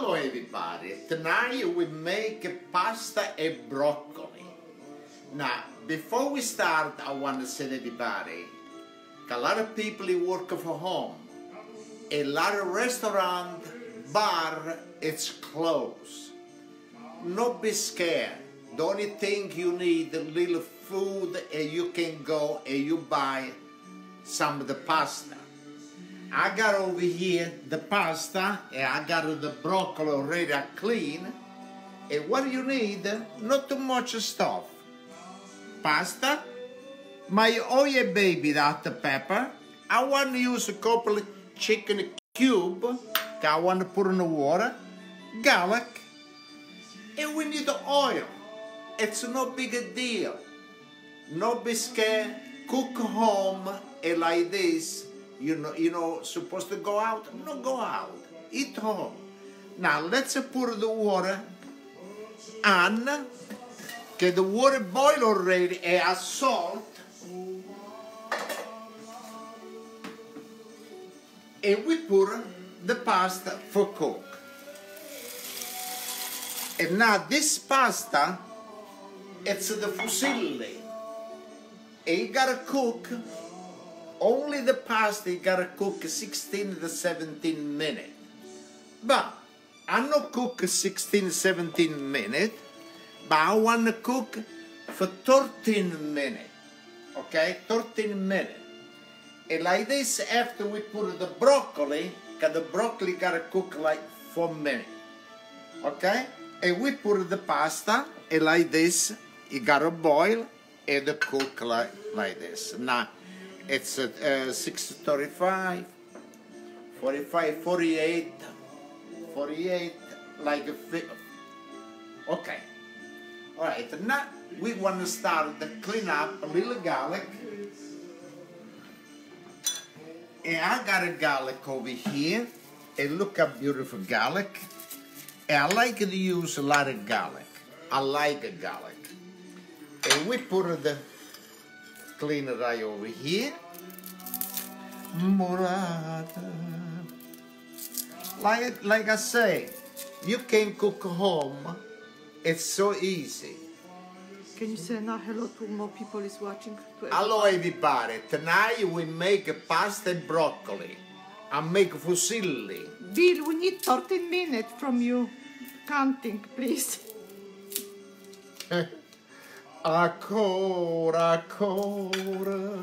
Hello everybody, tonight we make pasta and broccoli. Now, before we start, I want to say everybody, a lot of people work from home, a lot of restaurant, bar, it's closed. Not be scared. The only thing you need a little food and you can go and you buy some of the pasta. I got over here the pasta and I got the broccoli already clean. And what you need, not too much stuff. Pasta, my oil baby that the pepper. I want to use a couple of chicken cube. I want to put in the water. Garlic. And we need the oil. It's no big deal. No scared. Cook home and like this you know, you know, supposed to go out? No, go out. Eat home. Now let's pour the water on. Get the water boil already add salt. And we pour the pasta for cook. And now this pasta, it's the fusilli. You gotta cook only the pasta you gotta cook 16 to 17 minutes. But I not cook 16 to 17 minutes, but I want to cook for 13 minutes. Okay, 13 minutes. And like this, after we put the broccoli, because the broccoli gotta cook like 4 minutes. Okay? And we put the pasta, and like this, you gotta boil and cook like, like this. Now, it's uh, 635, 45, 48, 48, like a Okay. All right, now we want to start the clean up a little garlic. And I got a garlic over here. And look how beautiful garlic. And I like to use a lot of garlic. I like a garlic. And we put the clean it right over here. Murata. Like, like I say, you can cook home. It's so easy. Can you say now hello to more people is watching? Hello everybody. Tonight we make pasta and broccoli. I make fusilli. Bill, we need 13 minutes from you. Counting, please. ancora, ancora.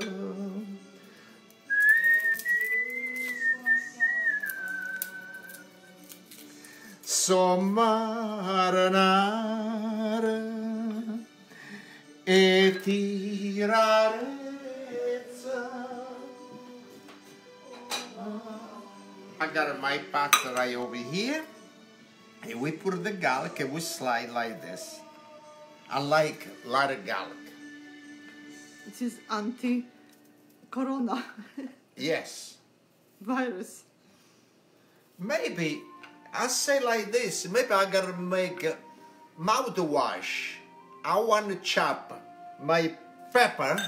Sommarinare e tirarezza. I got my pasta right over here. And we put the garlic and we slide like this. I like a lot of garlic. This is anti-corona Yes. virus. Maybe I say like this. Maybe I gotta make a mouthwash. I want to chop my pepper,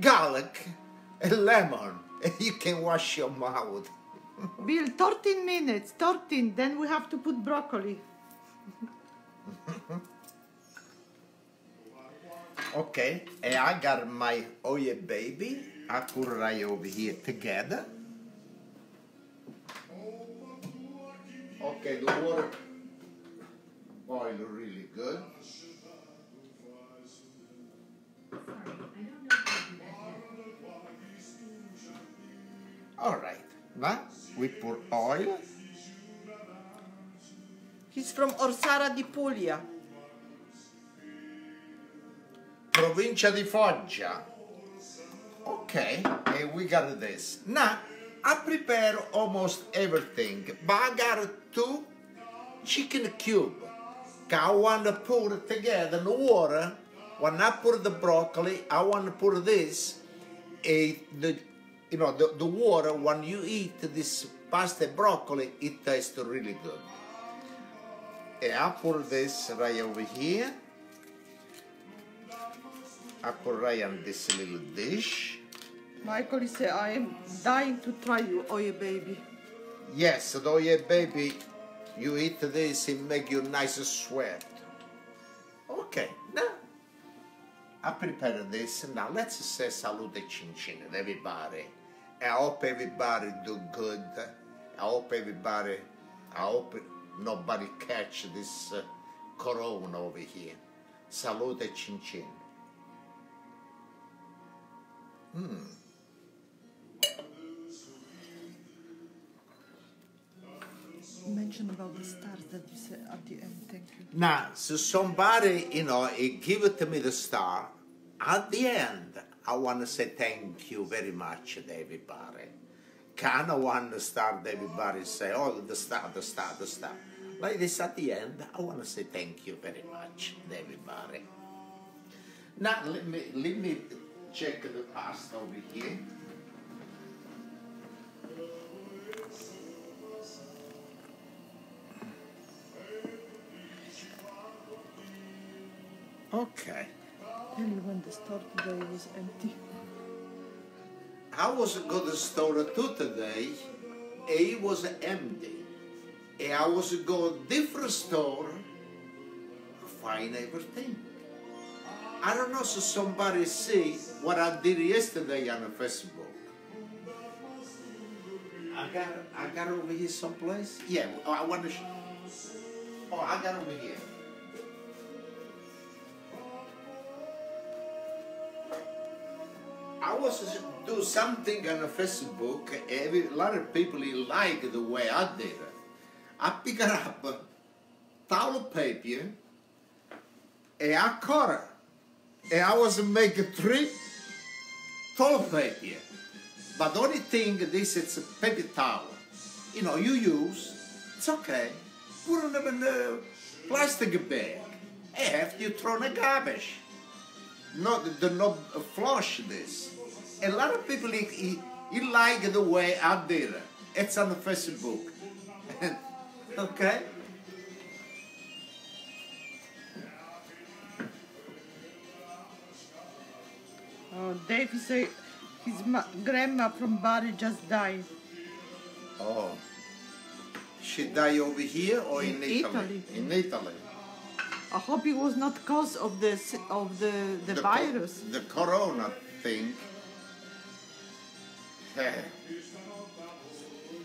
garlic, and lemon. You can wash your mouth. Bill, 13 minutes, 13. Then we have to put broccoli. Okay, and I got my Oye baby. I put it over here together. Okay, the water boil really good. All right, now we pour oil. He's from Orsara di Puglia. Provincia di Foggia. Okay, and we got this. Now, I prepare almost everything, but I got two chicken cube. I want to put it together in the water. When I put the broccoli, I want to put this, a, the, you know, the, the water, when you eat this pasta broccoli, it tastes really good. And I put this right over here. I put on this little dish. Michael said, I am dying to try you, oh yeah, baby. Yes, the oye baby You eat this, it make you nice and sweat. Okay, now I prepared this. Now let's say salute chin chin everybody. I hope everybody do good. I hope everybody, I hope nobody catch this uh, corona over here. Salute chin chin. Mention about the stars that you said at the end. Thank you. Now, so somebody, you know, give it to me the star. At the end, I want to say thank you very much to everybody. Kind of want to start everybody say, oh, the star, the star, the star. Like this at the end, I want to say thank you very much to everybody. Now, let me, let me check the pasta over here. Okay. Tell me when the store today was empty. I was go to the store too today. It was empty. And I was go different store find everything. I don't know so somebody see what I did yesterday on the Facebook. I got I got over here someplace. Yeah, I want to. Oh, I got over here. I was do something on Facebook. Every, a lot of people like the way I did it. I pick it up, towel paper, and I cut it. And I was making three toilet paper. But the only thing, this is a paper towel. You know, you use, it's okay. Put it in a plastic bag. And after you throw in the garbage not the not flush this. A lot of people he, he like the way I did it. It's on the Facebook. okay? Oh, Dave say his ma- grandma from Bari just died. Oh. She died over here or in, In Italy? Italy. In Italy. I hope it was not cause of the of the the, co- virus. the corona thing.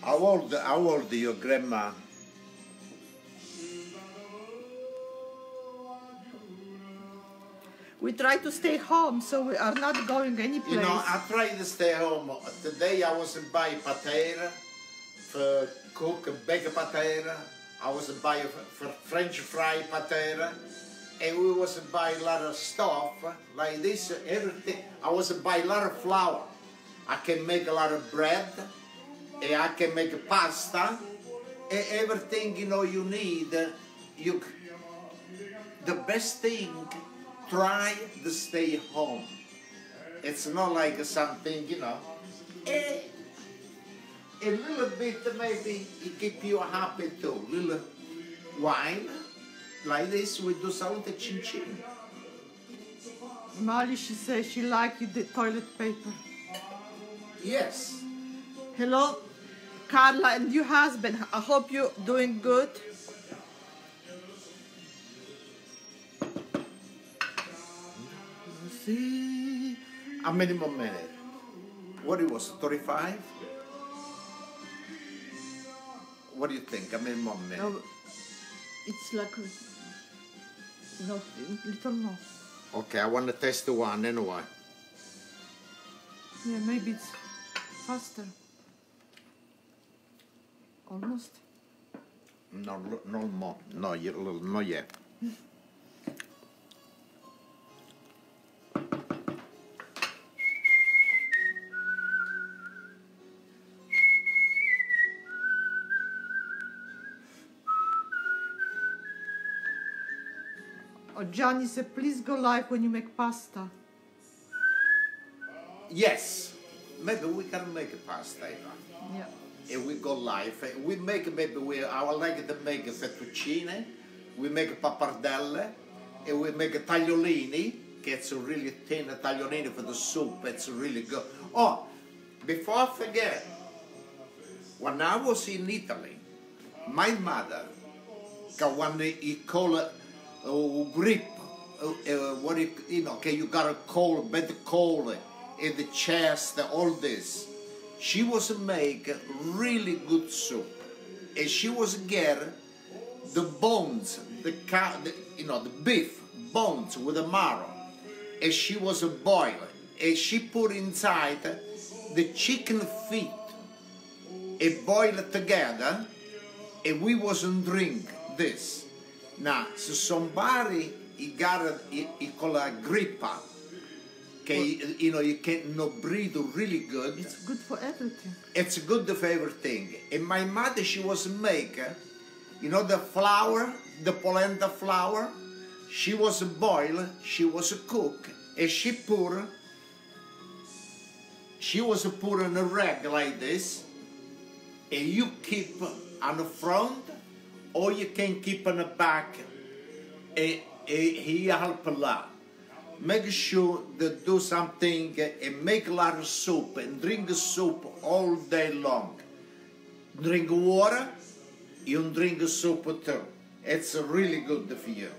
how old how old your grandma? We try to stay home, so we are not going any place. You know, I try to stay home. Today I was buy potato for cook bake potato. I was buy for French fry potato. And we was buy a lot of stuff like this, everything. I was buy a lot of flour. I can make a lot of bread. And I can make pasta. And everything you know you need. You the best thing try to stay home. It's not like something, you know. eh, a little bit maybe it keep you happy too. Little wine, like this we do salute chin chin. Molly, she says she like the toilet paper. Yes. Hello, Carla and your husband. I hope you're doing good. A minimum minute. What it was, 35? What do you think? A minimum minute. No, it's like no, little more. Okay, I want to test the one anyway. Yeah, maybe it's faster. Almost. No, no more. No, not yet. Oh, Johnny said, please go live when you make pasta. Yes, maybe we can make a pasta. Eva. Yeah. and we go live. and We make maybe we I would like to make fettuccine, we make pappardelle, and we make tagliolini. It's a really thin tagliolini for the soup. It's really good. Oh, before I forget, when I was in Italy, my mother got one you call uh, grip. Uh, uh, what you, know, okay, you got a cold, bad cold in the chest, all this. She was make really good soup, and she was get the bones, the cow, the, you know, the beef bones with the marrow, and she was a boil, and she put inside the chicken feet, and boil it together, and we wasn't drink this. Now, so somebody he got a, he, he call a grippa. Okay, you know, you can no breathe really good. It's good for everything. It's a good for everything. And my mother, she was a maker. You know the flour, the polenta flour? She was a boil, she was a cook, and she pour, she was a pour in a rag like this, and you keep on the front, or you can keep on the back, and, and he help a lot. Make sure that do something and make a lot of soup and drink soup all day long. Drink water, you drink soup too. It's really good for you.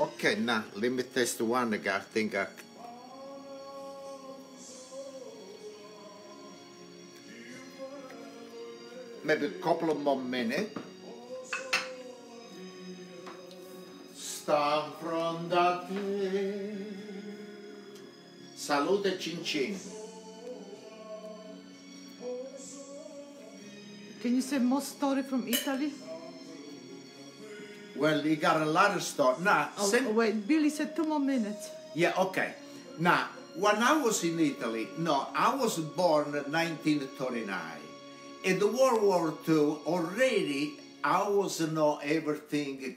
Okay, now let me test one. I think I. Maybe a couple of more minutes. Start from that. Salute cin cin. Can you say more story from Italy? Well, you got a lot of stuff. Now, Oh, sem- wait, Billy said two more minutes. Yeah, okay. Now, when I was in Italy, no, I was born in 1939. In the World War II, already I was know everything,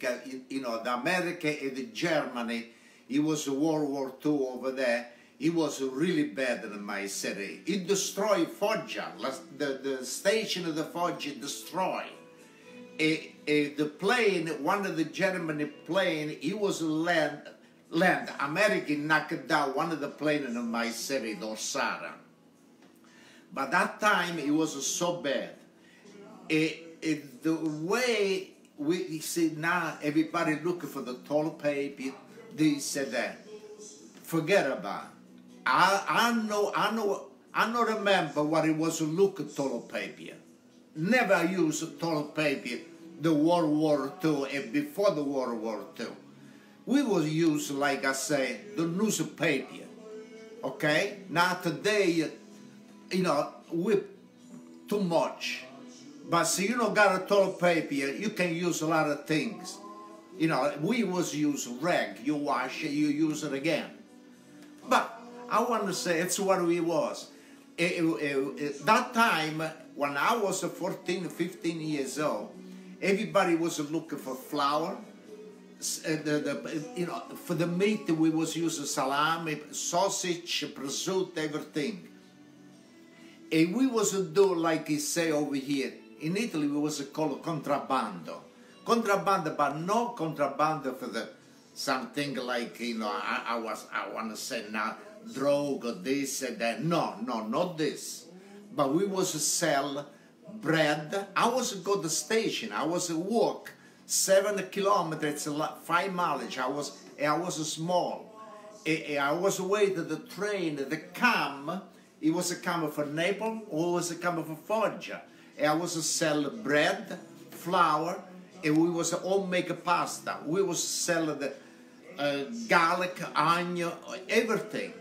you know, the America and the Germany, it was World War II over there. It was really bad in my city. It destroyed Foggia, the, the station of the Foggia destroyed. A, a, the plane, one of the German plane, it was land, land. American knocked down one of the plane in my city, Dorsara. But that time it was so bad. It, it, the way we see now, everybody looking for the toilet paper, this and that. Forget about. It. I I know I know I don't remember what it was look at toilet paper. Never use toilet paper the World War II and before the World War II. We was use like I say the newspaper. Okay? Now today you know, we too much. But see, you know, got a toilet paper, you can use a lot of things. You know, we was use rag, you wash it, you use it again. But I want to say it's what we was. It- it- it- that time, when I was 14, 15 years old, everybody was looking for flour. Uh, the, the, you know, for the meat, we was using salami, sausage, prosciutto, everything. And we was do like he say over here. In Italy, we was called contrabbando. Contrabbando, but no contrabbando for the something like you know. I, I was I want to say now drug or this and that. No, no, not this. But we was sell bread. I was go to the station. I was walk seven kilometers, five miles. I was I was small. I, I was waiting the train, the come. It was coming from Naples or was coming from Foggia. And I was a sell bread, flour, and we was all make a pasta. We was sell the uh, garlic, onion, everything.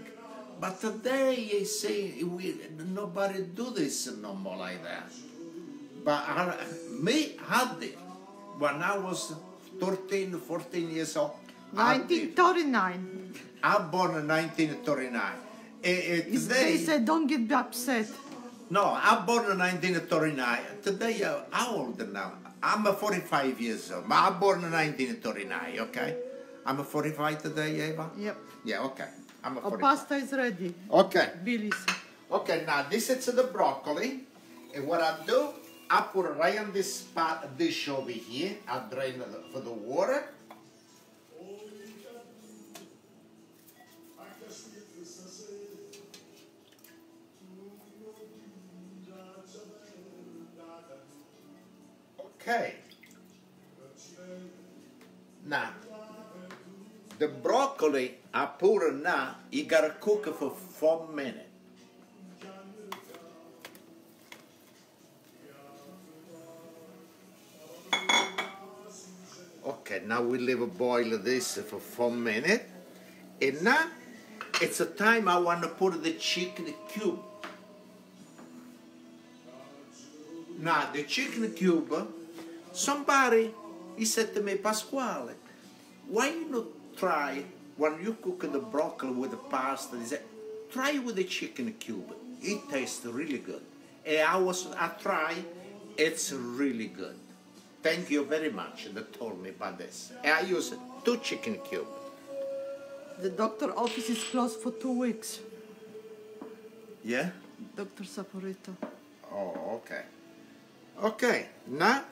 But today, you see, we, nobody do this no more like that. But I, me had it when I was 13, 14 years old. I did. 1939. I'm born in 1939. Eh, today, They said don't get upset. no, I'm born in 1939. Today, uh, how old now? I'm uh, 45 years old. But I'm born in 1939, okay? I'm 45 today, Eva? Yep. Yeah, okay. I'm a Our 45. pasta is ready. Okay. Billy. Okay, now this is the broccoli. And what I do, I put it right on this pot, dish over here. I drain it for the water. Okay. Now, the broccoli I put it now, you gotta cook it for four minutes. Okay, now we leave a boil this for four minutes. And now it's a time I want to put the chicken cube. Now the chicken cube, somebody he said to me, Pasquale, why you not try when you cook the broccoli with the pasta? He said, try with the chicken cube. It tastes really good. And I was I try, it's really good. Thank you very much that told me about this. And I use two chicken cube. The doctor office is closed for two weeks. Yeah? Dr. Saporito. Oh, okay. Okay, now.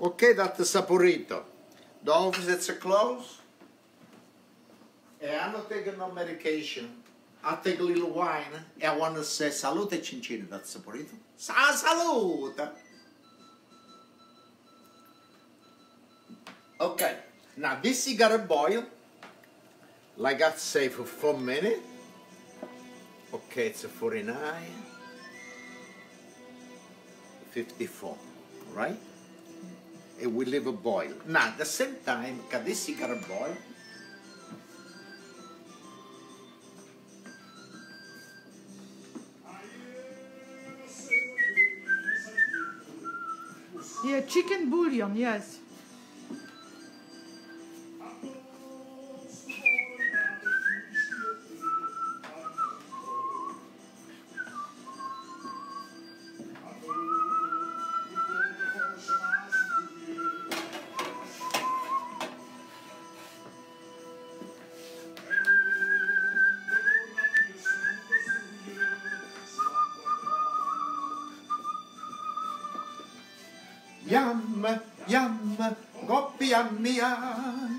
Okay, Dr. Saporito. The office is closed. And I'm not taking no medication. I take a little wine. And I want to say salute Cincino, Dr. Saporito. Sa salute! Okay, now this gotta boil. Like I say for four minutes. Okay, it's a 49. 54, right? And we leave a boil. Now, at the same time, because this gotta boil, Yeah, chicken bouillon, yes. Yum, yum, goppia mia,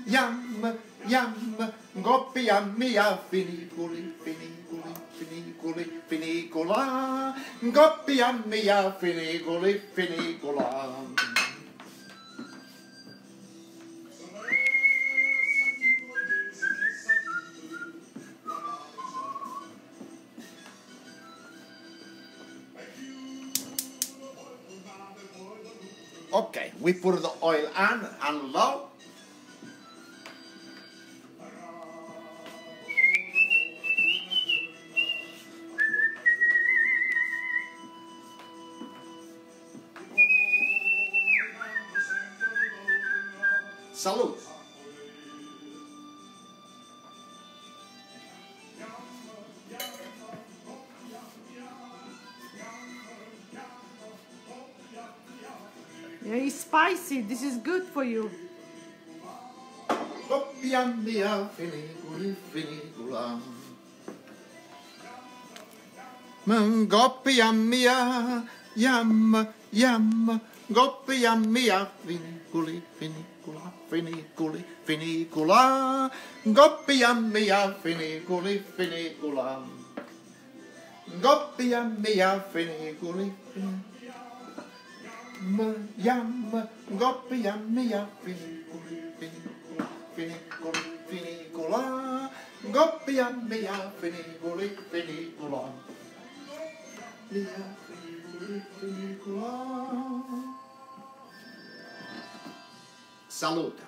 yum, yum, goppia mia, finiculi, finiculi, finiculi, finicula, goppia mia, finiculi, finicula. Okay, we put the oil on, and low. Spicy. This is good for you. Coppia mia, finiculi, finicula. Mm, Goppia mia, yam, yam, goppia mia, finiculi, finicula, finiculi, finicula. Goppia mia, finiculi, finicula. Goppia mia, finiculi, finicula. M- yam, goppy yummy yum, finiculi, finicula, finiculi, finicula, goppy yummy yum, finiculi, finicula. Mia, finiculi, finicula. Saluta.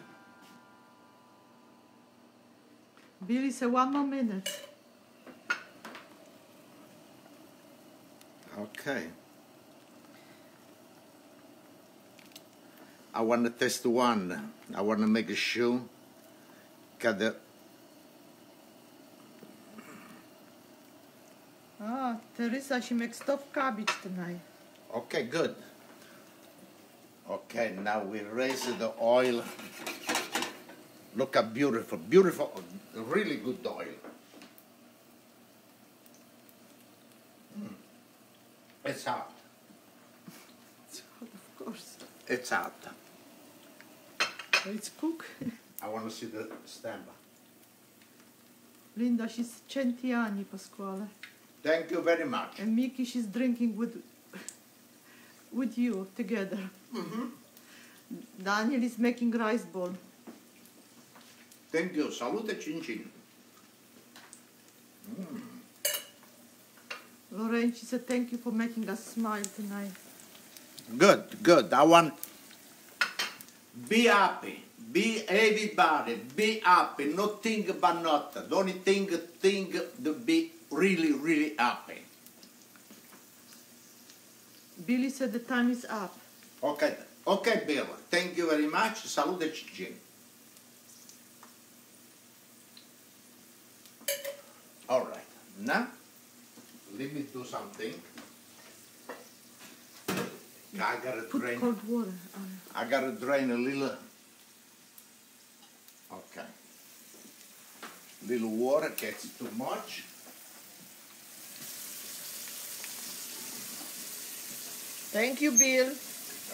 Billy said one more minute. Okay. I want to test one. I want to make sure got the Ah, Teresa, she makes stuffed cabbage tonight. Okay, good. Okay, now we raise the oil. Look how beautiful, beautiful, really good oil. Mm. It's hot. Of course. It's hot. It's cook. I want to see the stamp. Linda, she's 100 anni, Pasquale. Thank you very much. And Mickey, she's drinking with with you together. Mm-hmm. Daniel is making rice ball. Thank you. Salute cin cin. Mm. Lorraine, she said thank you for making us smile tonight. Good, good. I want be happy. Be everybody. Be happy. Not think about nothing. Don't think think to be really, really happy. Billy said the time is up. Okay, okay, Bill. Thank you very much. Salute cin. All right. Now, let me do something. I gotta Put drain. cold water on it. I gotta drain a little. Okay. Little water gets too much. Thank you, Bill.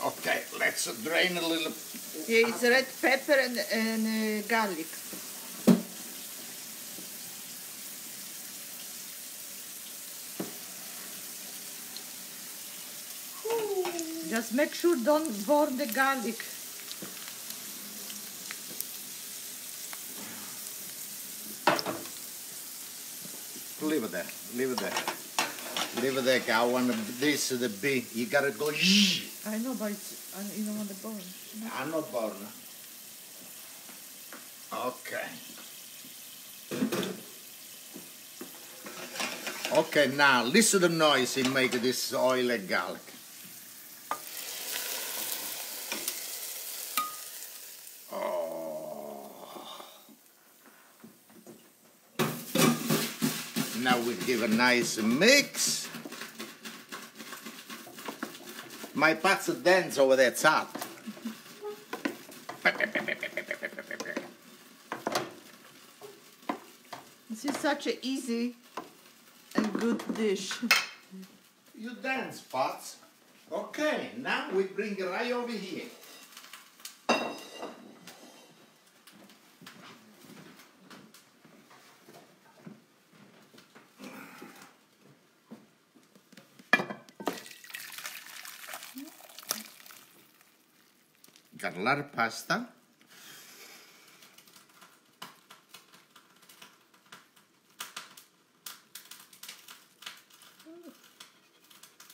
Okay, let's drain a little. Here is red pepper and, and uh, garlic. Just make sure don't burn the garlic. Leave it there. Leave it there. Leave it there. I want this the bee. You gotta go. Shh. I know, but I, you don't want to burn. I'm not born. Okay. Okay, now listen to the noise he make this oil and garlic. Now we give a nice mix. My pazzo dance over there, it's hot. This is such an easy and good dish. You dance, Pots. Okay, now we bring it right over here. Got a lot of pasta.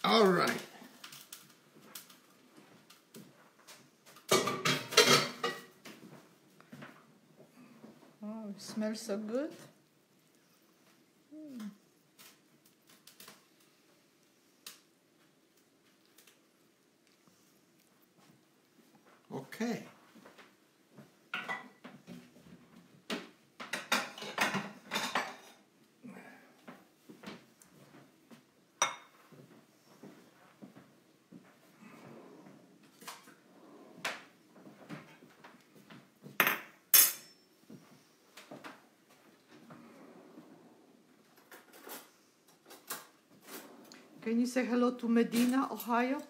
All right. Oh, it smells so good. Okay. Can you say hello to Medina, Ohio?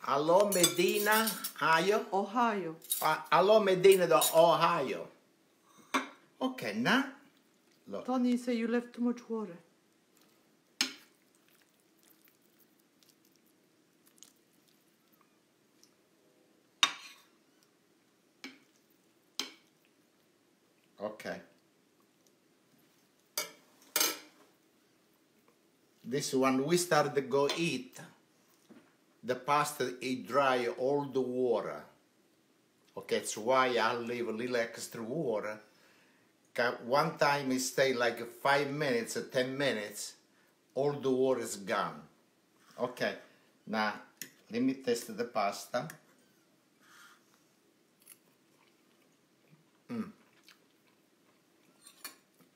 Hello, Medina, Ohio. Ohio. Uh, hello, Medina, the Ohio. Okay, now, look. Tony, you say you left too much water. Okay. This one we start to go eat. The pasta it dry all the water. Okay, that's why I leave a little extra water. One time it stay like five minutes or ten minutes, all the water is gone. Okay, now let me test the pasta. Mm.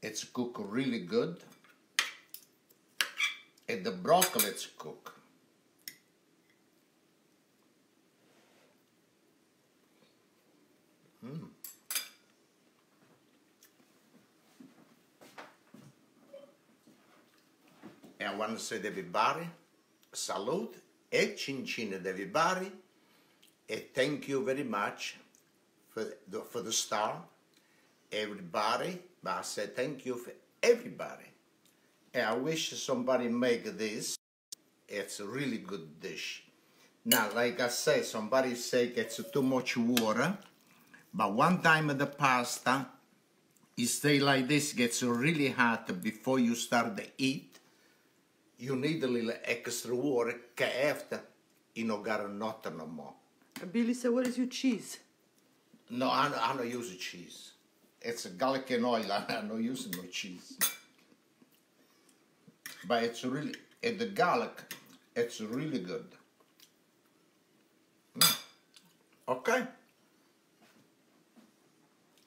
It's cooked really good. And the broccoli it's cooked. Hmm. E I want to say to everybody, salute e cincin ad everybody, and thank you very much for the, for the star, everybody. But I say thank you for everybody. I wish somebody make this. It's a really good dish. Now, like I say, somebody say it's too much water, but one time the pasta, it stay like this, gets really hot before you start to eat. You need a little extra water, che after you don't got nothing no more. Billy said, what is your cheese? No, I don't, I don't use cheese. It's a garlic and oil. I'm not using no cheese. But it's really, and the garlic, it's really good. Mm. Okay.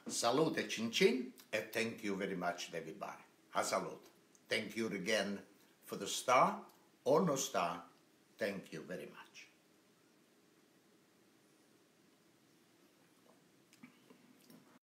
Salute, chin chin, and thank you very much, everybody. A salute. Thank you again for the star or no star. Thank you very much.